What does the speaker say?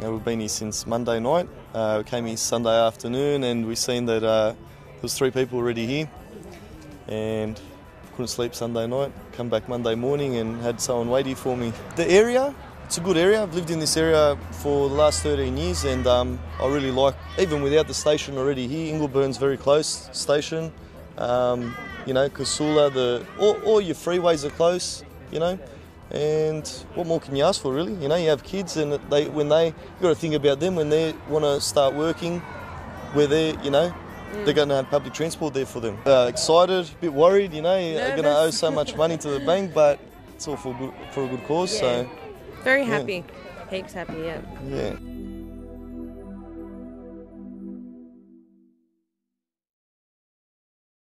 We've been here since Monday night. Uh, we came here Sunday afternoon, and we've seen that uh, there was three people already here, and couldn't sleep Sunday night. Come back Monday morning and had someone waiting for me. The area, it's a good area. I've lived in this area for the last 13 years, and um, I really like. Even without the station already here, Ingleburn's very close station. Um, you know, Casula, the all, all your freeways are close. You know. And what more can you ask for, really? You know, you have kids, and they when they you got to think about them when they want to start working, where they, you know, they're going to have public transport there for them. Uh, excited, a bit worried, you know, they're going to owe so much money to the bank, but it's all for good, for a good cause. So Very happy. Heaps happy, yeah. yeah.